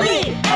We.